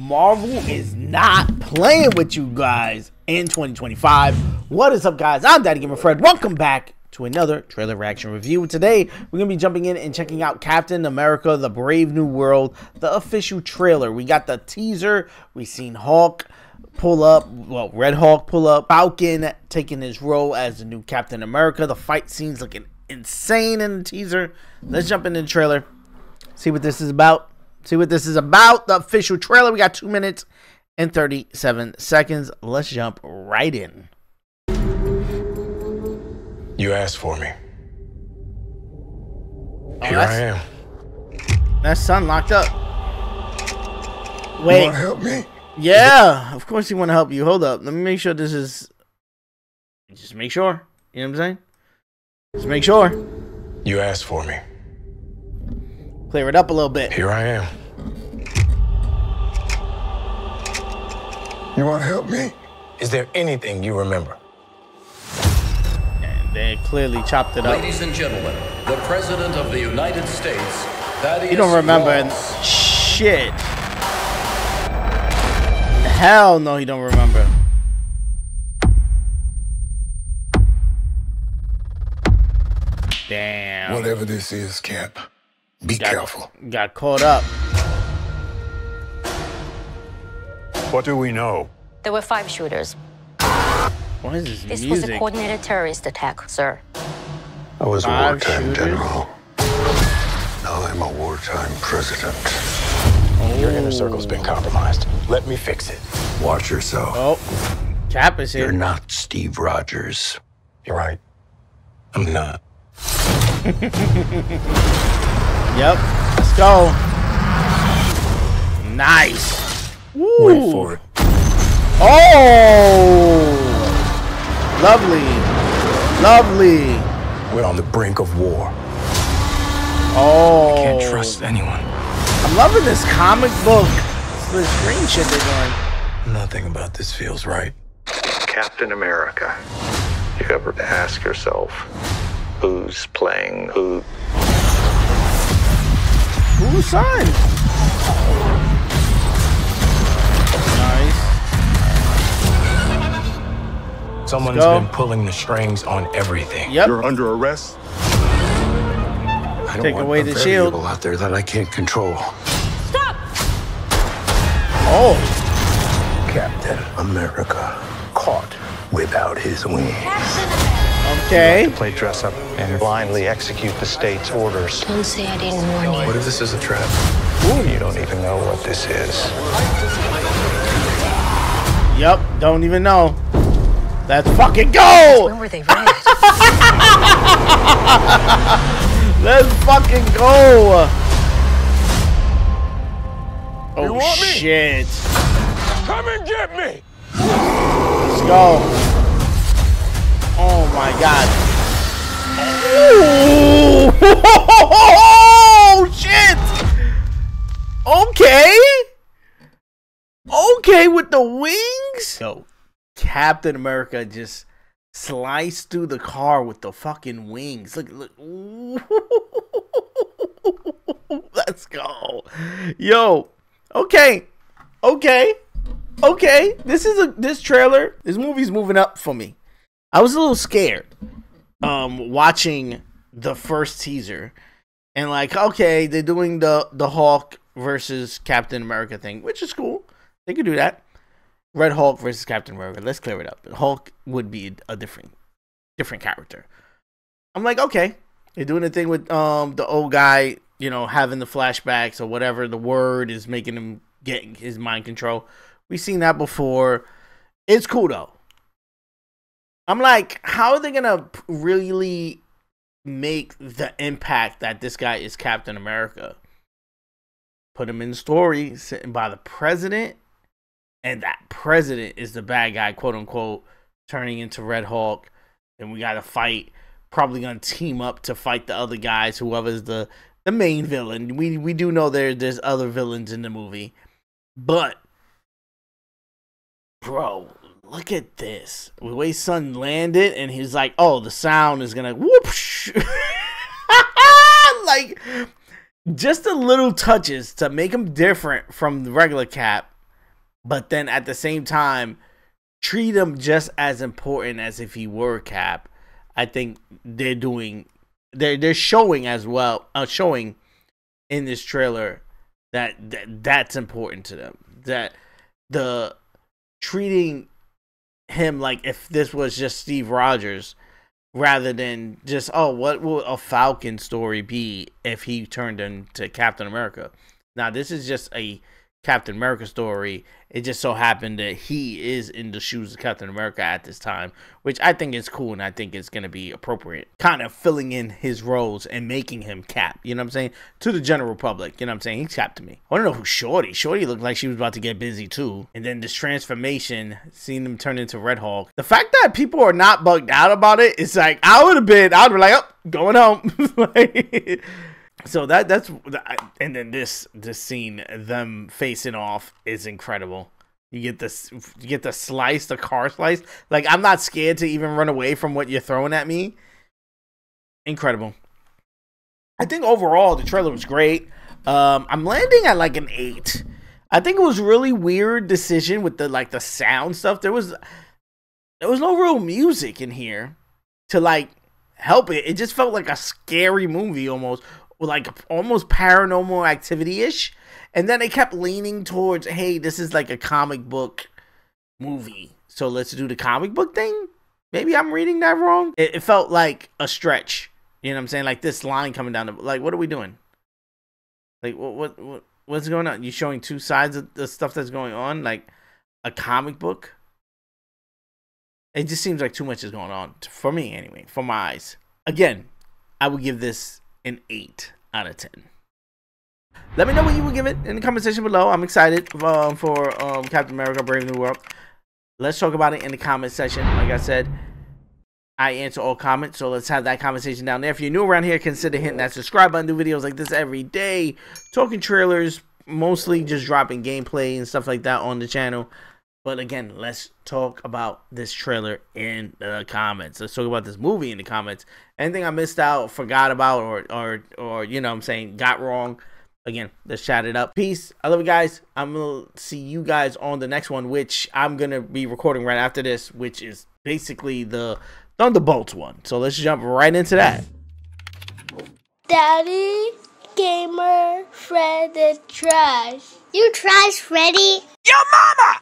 Marvel is not playing with you guys in 2025. What is up, guys? I'm Daddy Gamer Fred. Welcome back to another trailer reaction review. Today, we're going to be jumping in and checking out Captain America, The Brave New World, the official trailer. We got the teaser. we seen Hulk pull up, well, Red Hulk pull up, Falcon taking his role as the new Captain America. The fight scenes looking insane in the teaser. Let's jump into the trailer, see what this is about see what this is about. The official trailer. We got two minutes and 37 seconds. Let's jump right in. You asked for me. Oh, Here I am. That son locked up. Wait. You want to help me? Yeah, of course he want to help you. Hold up. Let me make sure this is. Just make sure. You know what I'm saying? Just make sure. You asked for me. Clear it up a little bit. Here I am. You want to help me? Is there anything you remember? And they clearly chopped it up. Ladies and gentlemen, the President of the United States, Thaddeus You don't remember Ross. shit. Hell no, he don't remember. Damn. Whatever this is, Cap. Be got, careful. Got caught up. What do we know? There were five shooters. What is this, this music? was a coordinated terrorist attack, sir. I was five a wartime shooters? general. Now I'm a wartime president. Oh. Your inner circle's been compromised. Let me fix it. Watch yourself. Oh, Cap is here. You're not Steve Rogers. You're right. I'm not. Yep. Let's go. Nice. Woo. Wait for it. Oh. Lovely. Lovely. We're on the brink of war. Oh. I can't trust anyone. I'm loving this comic book split screen shit they're doing. Nothing about this feels right. Captain America. You ever ask yourself who's playing who? Who's son? Nice. Someone's been pulling the strings on everything. Yep. You're under arrest. I don't Take want away a the shield. variable out there that I can't control. Stop! Oh. Captain America caught without his wings. Okay. Play dress up and blindly execute the state's orders. Don't say I didn't warn you. What if this is a trap? You don't even know what this is. Yep. Don't even know. Let's fucking go. When were they raised? Let's fucking go. Oh want me? shit. Come and get me! Let's go. Oh my god. Oh shit. Okay. Okay with the wings. Yo, Captain America just sliced through the car with the fucking wings. Look, look. Let's go. Yo. Okay. Okay. Okay. This is a this trailer. This movie's moving up for me. I was a little scared um watching the first teaser and like okay, they're doing the the Hulk versus Captain America thing, which is cool. They could do that. Red Hulk versus Captain America. Let's clear it up. Hulk would be a different different character. I'm like, okay. They're doing the thing with um the old guy, you know, having the flashbacks or whatever the word is making him get his mind control. We've seen that before. It's cool though. I'm like, how are they gonna really make the impact that this guy is Captain America? Put him in story sitting by the president, and that president is the bad guy, quote unquote, turning into Red Hulk. And we got to fight. Probably gonna team up to fight the other guys, whoever's the the main villain. We we do know there there's other villains in the movie, but bro, look at this. The way Sam landed, and he's like, "Oh, the sound is gonna whoop." like just a little touches to make him different from the regular Cap but then at the same time treat him just as important as if he were Cap. I think they're doing they're they're showing as well, uh, showing in this trailer that, that that's important to them. That the treating him like if this was just Steve Rogers rather than just oh what will a Falcon story be if he turned into Captain America. Now this is just a Captain America story. It just so happened that he is in the shoes of Captain America at this time, which I think is cool and I think it's going to be appropriate. Kind of filling in his roles and making him Cap, you know what I'm saying? To the general public, you know what I'm saying? He's Cap to me. I want to know who Shorty. Shorty looked like she was about to get busy too. And then this transformation, seeing him turn into Red Hulk. The fact that people are not bugged out about it, it's like, I would have been, I would be like, oh, going home. like, so that that's and then this this scene them facing off is incredible. You get this you get the slice the car slice. Like i'm not scared to even run away from what you're throwing at me. Incredible. I think overall the trailer was great. Um i'm landing at like an eight. I think it was really weird decision with the like the sound stuff. There was there was no real music in here to like help it. It just felt like a scary movie almost like almost paranormal activity ish. And then they kept leaning towards, hey, this is like a comic book movie. So let's do the comic book thing. Maybe I'm reading that wrong. It, it felt like a stretch. You know what I'm saying? Like this line coming down. The, like, what are we doing? Like, what, what, what, what's going on? You showing two sides of the stuff that's going on? Like a comic book? It just seems like too much is going on for me, anyway, for my eyes. Again, I would give this an 8 out of 10. Let me know what you would give it in the comment section below. I'm excited um, for um, Captain America Brave New World. Let's talk about it in the comment section. Like I said, I answer all comments, so let's have that conversation down there. If you're new around here, consider hitting that subscribe button. Do videos like this every day. Talking trailers, mostly just dropping gameplay and stuff like that on the channel. But again, let's talk about this trailer in the comments. Let's talk about this movie in the comments. Anything I missed out, forgot about, or or or you know I'm saying got wrong. Again, let's chat it up. Peace. I love you guys. I'm gonna see you guys on the next one, which I'm gonna be recording right after this, which is basically the Thunderbolts one. So let's jump right into that. Daddy, gamer, Fred the trash. You trash, Freddy. Your mama!